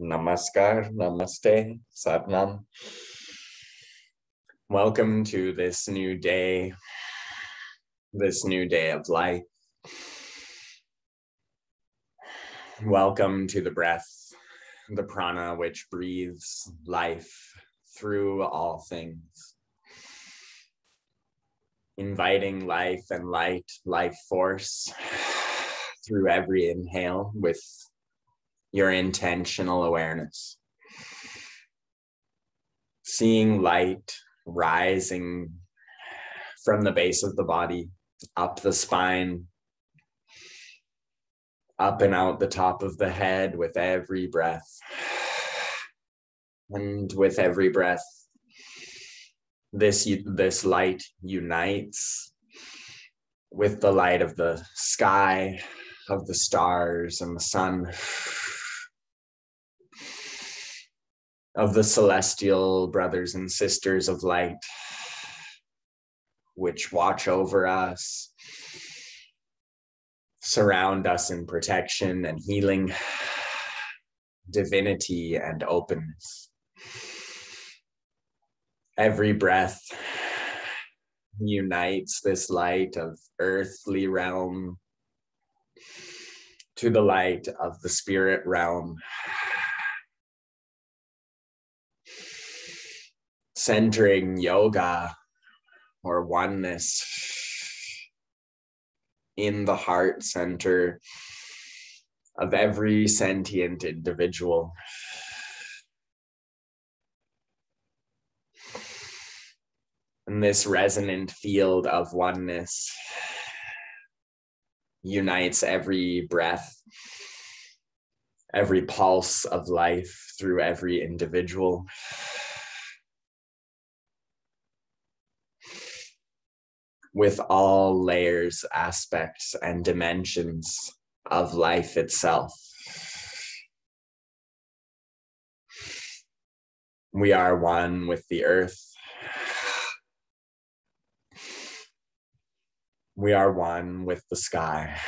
Namaskar, Namaste, Satnam. Welcome to this new day, this new day of life. Welcome to the breath, the prana which breathes life through all things. Inviting life and light, life force through every inhale with your intentional awareness. Seeing light rising from the base of the body, up the spine, up and out the top of the head with every breath. And with every breath, this, this light unites with the light of the sky, of the stars, and the sun of the celestial brothers and sisters of light, which watch over us, surround us in protection and healing, divinity and openness. Every breath unites this light of earthly realm to the light of the spirit realm centering yoga or oneness in the heart center of every sentient individual. And this resonant field of oneness unites every breath, every pulse of life through every individual. With all layers, aspects, and dimensions of life itself. We are one with the earth. We are one with the sky.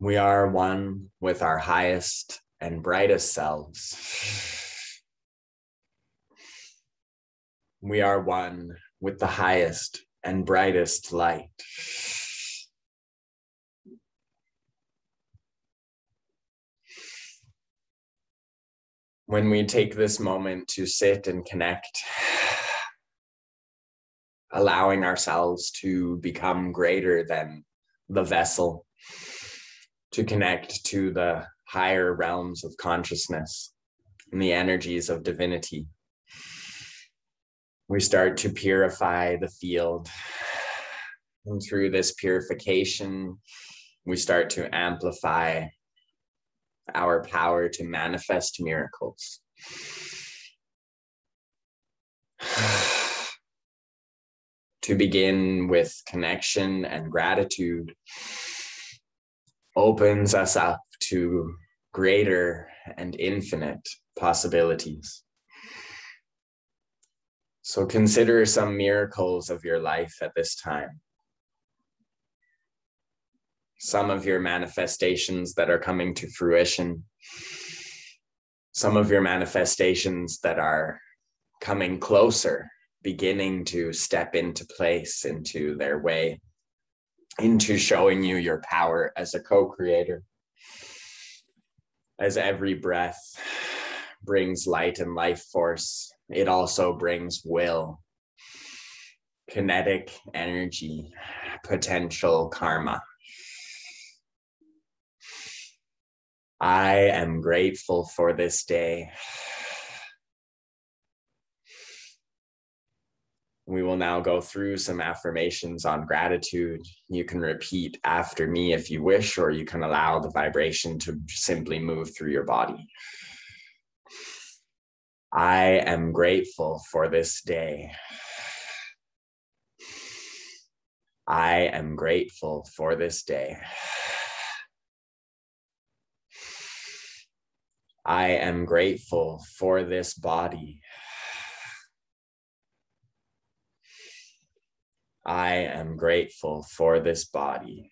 We are one with our highest and brightest selves. We are one with the highest and brightest light. When we take this moment to sit and connect, allowing ourselves to become greater than the vessel, to connect to the higher realms of consciousness and the energies of divinity we start to purify the field. And through this purification, we start to amplify our power to manifest miracles. to begin with connection and gratitude opens us up to greater and infinite possibilities. So consider some miracles of your life at this time. Some of your manifestations that are coming to fruition. Some of your manifestations that are coming closer, beginning to step into place, into their way, into showing you your power as a co creator. As every breath brings light and life force it also brings will, kinetic energy, potential karma. I am grateful for this day. We will now go through some affirmations on gratitude. You can repeat after me if you wish, or you can allow the vibration to simply move through your body. I am grateful for this day. I am grateful for this day. I am grateful for this body. I am grateful for this body.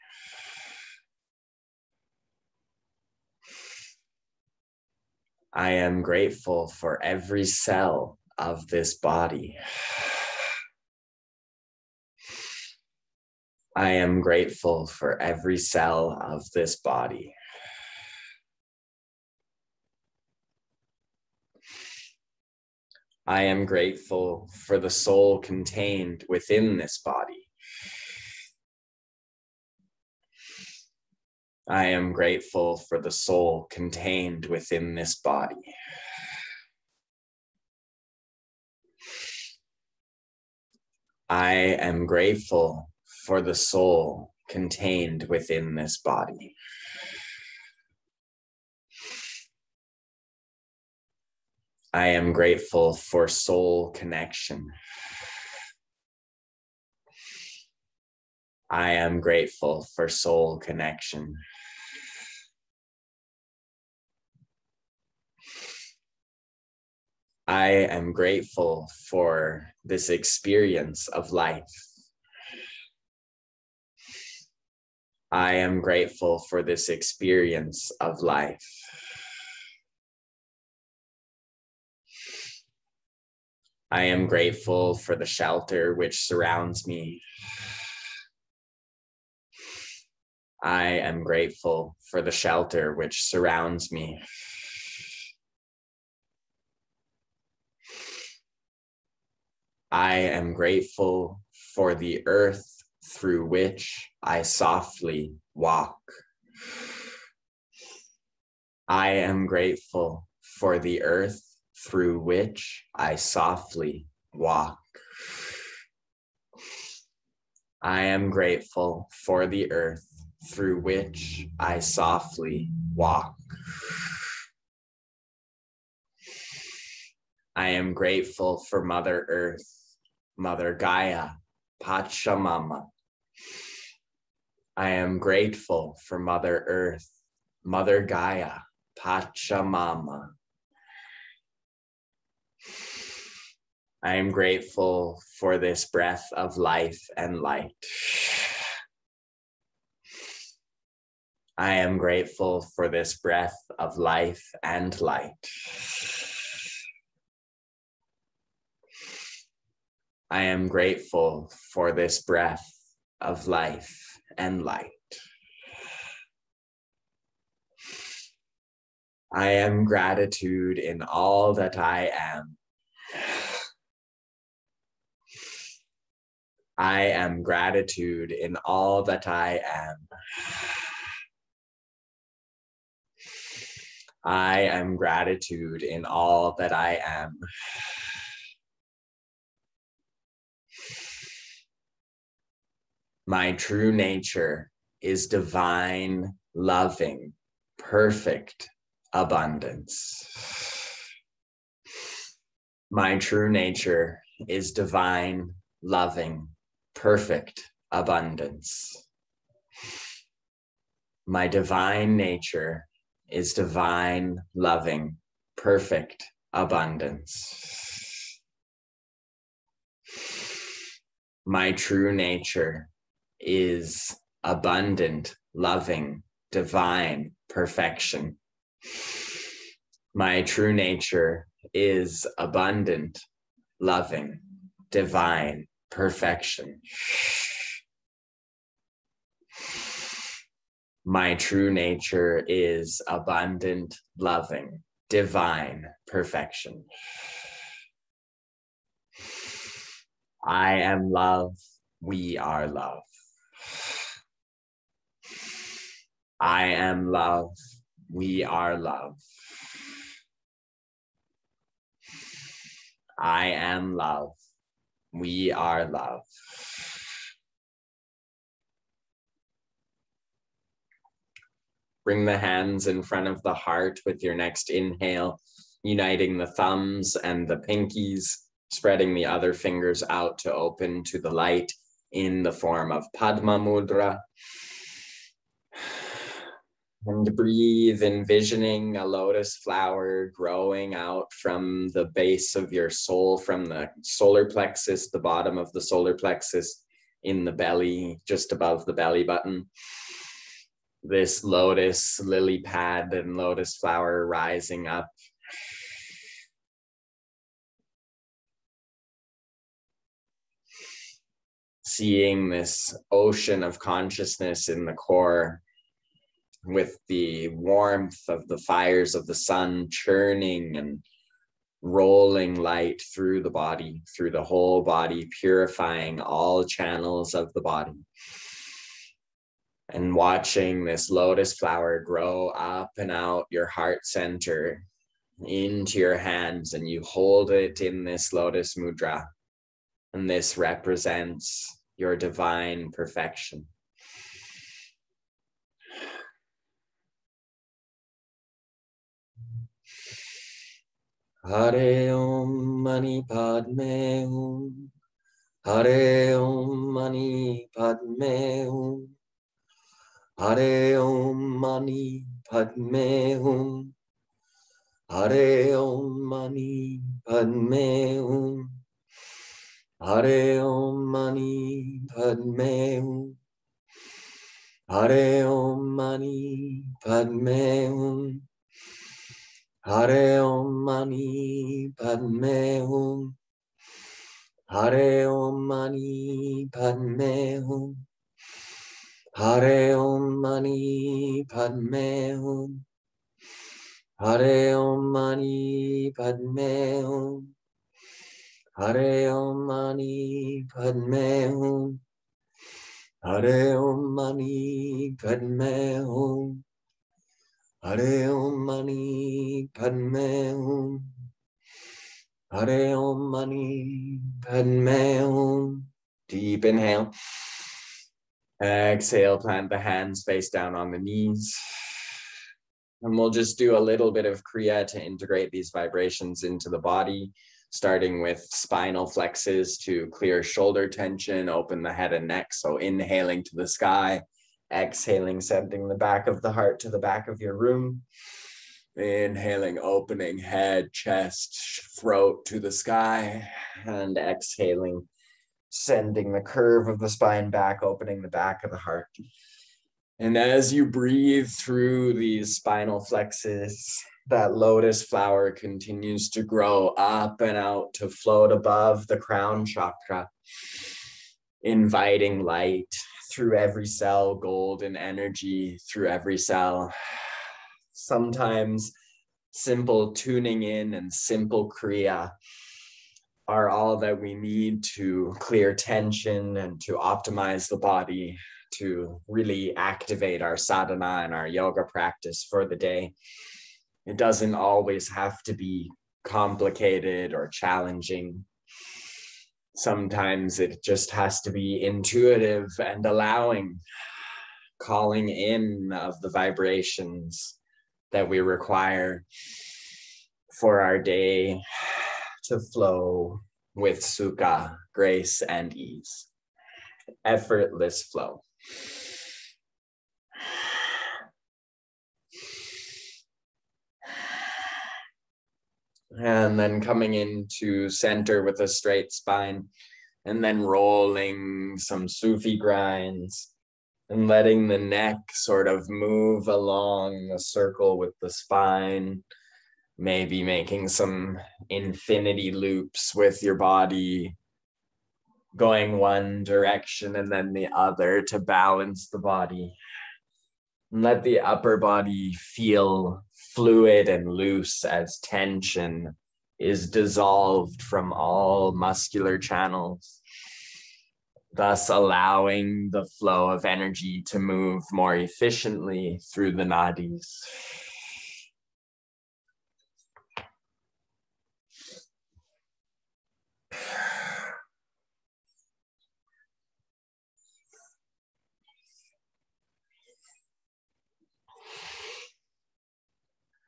I am grateful for every cell of this body. I am grateful for every cell of this body. I am grateful for the soul contained within this body. I am grateful for the soul contained within this body. I am grateful for the soul contained within this body. I am grateful for soul connection. I am grateful for soul connection. I am grateful for this experience of life. I am grateful for this experience of life. I am grateful for the shelter which surrounds me. I am grateful for the shelter which surrounds me. I am grateful for the earth through which I softly walk. I am grateful for the earth through which I softly walk. I am grateful for the earth through which I softly walk. I am grateful for Mother Earth, Mother Gaia, Pachamama, I am grateful for Mother Earth, Mother Gaia, Pachamama. I am grateful for this breath of life and light. I am grateful for this breath of life and light. I am grateful for this breath of life and light. I am gratitude in all that I am. I am gratitude in all that I am. I am gratitude in all that I am. My true nature is divine, loving, perfect abundance. My true nature is divine, loving, perfect abundance. My divine nature is divine, loving, perfect abundance. My true nature is abundant, loving, divine perfection. My true nature is abundant, loving, divine perfection. My true nature is abundant, loving, divine perfection. I am love. We are love. I am love. We are love. I am love. We are love. Bring the hands in front of the heart with your next inhale, uniting the thumbs and the pinkies, spreading the other fingers out to open to the light in the form of Padma Mudra and breathe, envisioning a lotus flower growing out from the base of your soul, from the solar plexus, the bottom of the solar plexus in the belly, just above the belly button. This lotus lily pad and lotus flower rising up, Seeing this ocean of consciousness in the core with the warmth of the fires of the sun churning and rolling light through the body, through the whole body, purifying all channels of the body. And watching this lotus flower grow up and out your heart center into your hands, and you hold it in this lotus mudra. And this represents your divine perfection. Hare Om Mani Padme Hum. Hare Om Mani Padme Hum. Hare Om Mani Padme Hum. Hare Om Mani Padme Hum. Hare Om Mani Padme Hum. Hare Om Mani Padme Hum. Hare Om Mani Padme Hum. Hare Om Mani Padme Hum. Hare Om Mani Padme Hum. Hare Om Mani Padme Hum. Hare Om Mani Padme Hum. Hare Om Mani Padme Hum. Hare Om Mani Padme Hum. Hare Om Mani Padme Hum. Deep inhale. Exhale, plant the hands face down on the knees. And we'll just do a little bit of Kriya to integrate these vibrations into the body, starting with spinal flexes to clear shoulder tension, open the head and neck. So inhaling to the sky, exhaling, sending the back of the heart to the back of your room. Inhaling, opening head, chest, throat to the sky, and exhaling, sending the curve of the spine back, opening the back of the heart. And as you breathe through these spinal flexes, that lotus flower continues to grow up and out to float above the crown chakra, inviting light through every cell, golden energy through every cell. Sometimes simple tuning in and simple Kriya are all that we need to clear tension and to optimize the body to really activate our sadhana and our yoga practice for the day. It doesn't always have to be complicated or challenging. Sometimes it just has to be intuitive and allowing, calling in of the vibrations that we require for our day to flow with sukha, grace, and ease. Effortless flow. And then coming into center with a straight spine, and then rolling some Sufi grinds and letting the neck sort of move along the circle with the spine maybe making some infinity loops with your body going one direction and then the other to balance the body. And let the upper body feel fluid and loose as tension is dissolved from all muscular channels, thus allowing the flow of energy to move more efficiently through the nadis.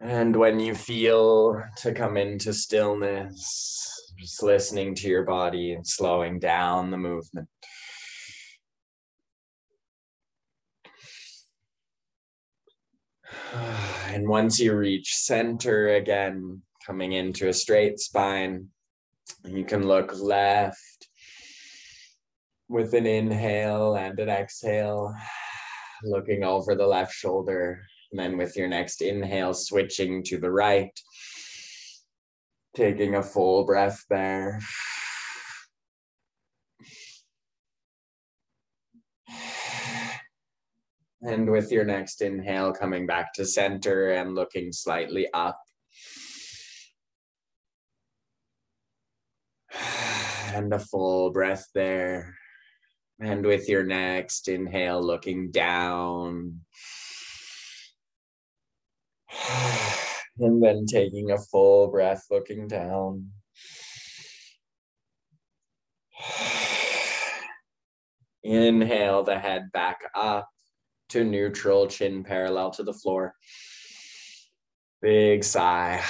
And when you feel to come into stillness, just listening to your body and slowing down the movement. And once you reach center again, coming into a straight spine, you can look left with an inhale and an exhale, looking over the left shoulder and then with your next inhale, switching to the right. Taking a full breath there. And with your next inhale, coming back to center and looking slightly up. And a full breath there. And with your next inhale, looking down. And then taking a full breath, looking down. Inhale the head back up to neutral, chin parallel to the floor. Big sigh.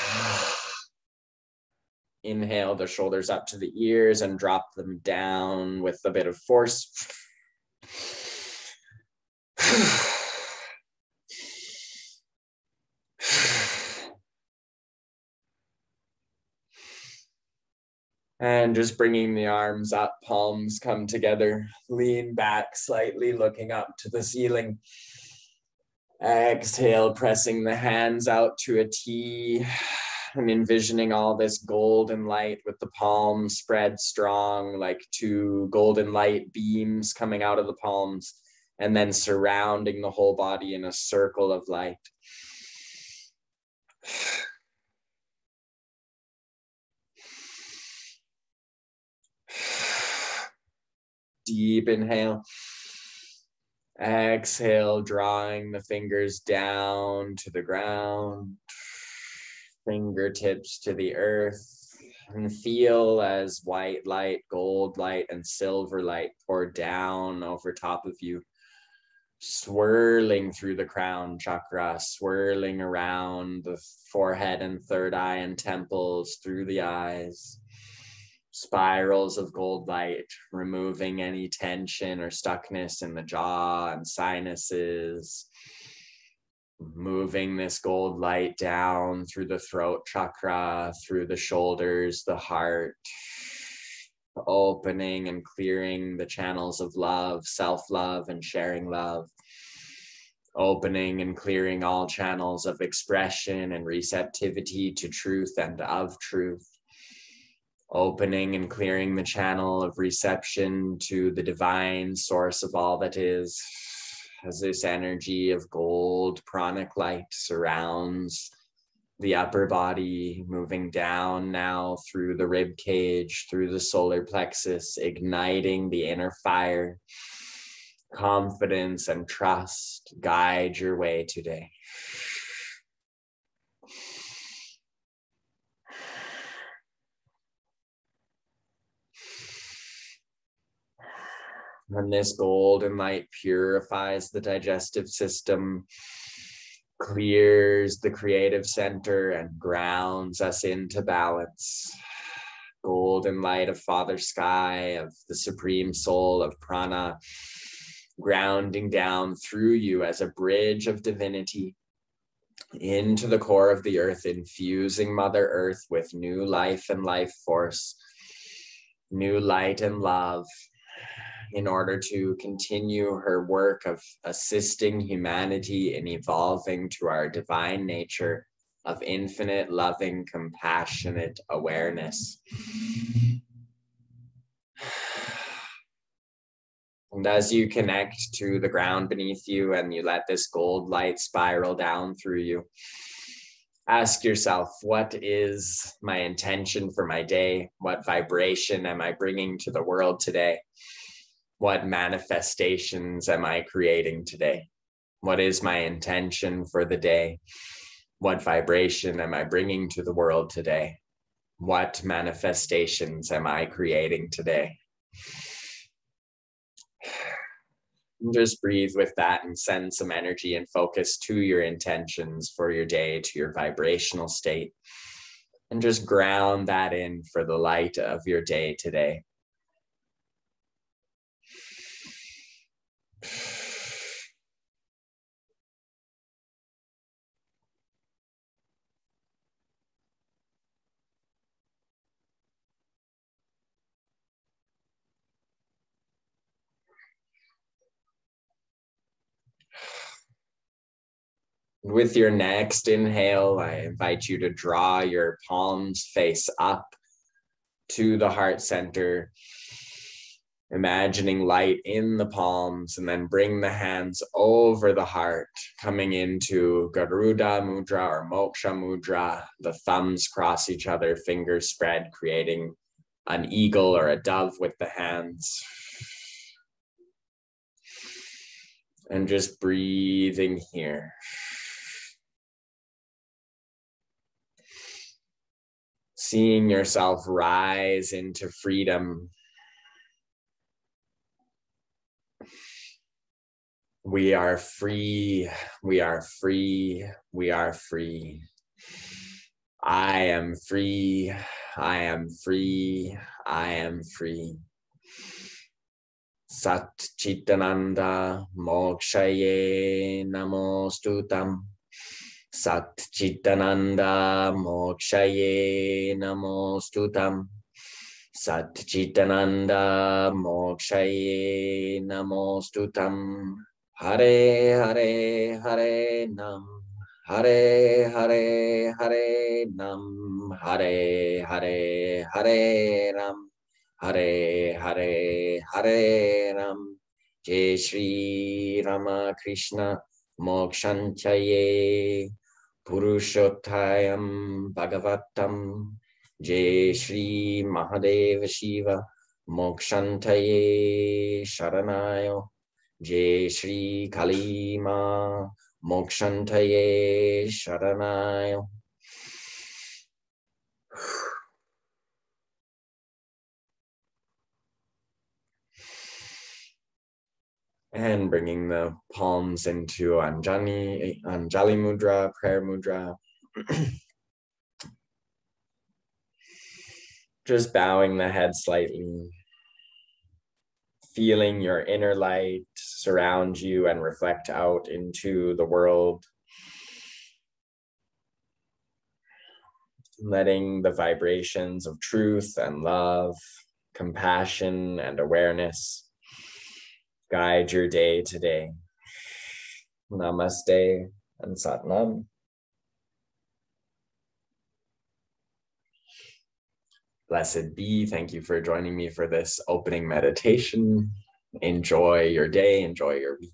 Inhale the shoulders up to the ears and drop them down with a bit of force. And just bringing the arms up, palms come together, lean back slightly, looking up to the ceiling. Exhale, pressing the hands out to a T and envisioning all this golden light with the palms spread strong, like two golden light beams coming out of the palms, and then surrounding the whole body in a circle of light. Deep inhale. Exhale, drawing the fingers down to the ground, fingertips to the earth, and feel as white light, gold light, and silver light pour down over top of you, swirling through the crown chakra, swirling around the forehead and third eye and temples, through the eyes spirals of gold light, removing any tension or stuckness in the jaw and sinuses. Moving this gold light down through the throat chakra, through the shoulders, the heart, opening and clearing the channels of love, self love, and sharing love. Opening and clearing all channels of expression and receptivity to truth and of truth opening and clearing the channel of reception to the divine source of all that is. As this energy of gold pranic light surrounds the upper body moving down now through the rib cage through the solar plexus igniting the inner fire. Confidence and trust guide your way today And this golden light purifies the digestive system, clears the creative center, and grounds us into balance. Golden light of Father Sky, of the Supreme Soul, of Prana, grounding down through you as a bridge of divinity into the core of the earth, infusing Mother Earth with new life and life force, new light and love, in order to continue her work of assisting humanity in evolving to our divine nature of infinite, loving, compassionate awareness. And as you connect to the ground beneath you and you let this gold light spiral down through you, ask yourself what is my intention for my day? What vibration am I bringing to the world today? What manifestations am I creating today? What is my intention for the day? What vibration am I bringing to the world today? What manifestations am I creating today? And just breathe with that and send some energy and focus to your intentions for your day, to your vibrational state. And just ground that in for the light of your day today. With your next inhale, I invite you to draw your palms face up to the heart center imagining light in the palms and then bring the hands over the heart coming into garuda mudra or moksha mudra. The thumbs cross each other fingers spread creating an eagle or a dove with the hands. And just breathing here. Seeing yourself rise into freedom We are free. We are free. We are free. I am free. I am free. I am free. Sat Chitananda Mokshaye Namostutam. Sat Chitananda Mokshaye Namostutam. Sat Chitananda Mokshaye Namostutam. Hare Hare Hare Nam. Hare Hare Hare Nam. Hare Hare Hare Ram. Hare Hare Hare Ram. Jai Shri Rama Krishna Mokshanchaye Purushottayam Bhagavatam. Jai Shri Mahadeva Shiva. Mokshantaye Sharanayo Jai Shri Kalima Mokshantaye Sharanaya. And bringing the palms into Anjani, Anjali Mudra, prayer mudra. Just bowing the head slightly feeling your inner light surround you and reflect out into the world. Letting the vibrations of truth and love, compassion and awareness guide your day today. Namaste and Satnam. Blessed be. Thank you for joining me for this opening meditation. Enjoy your day, enjoy your week.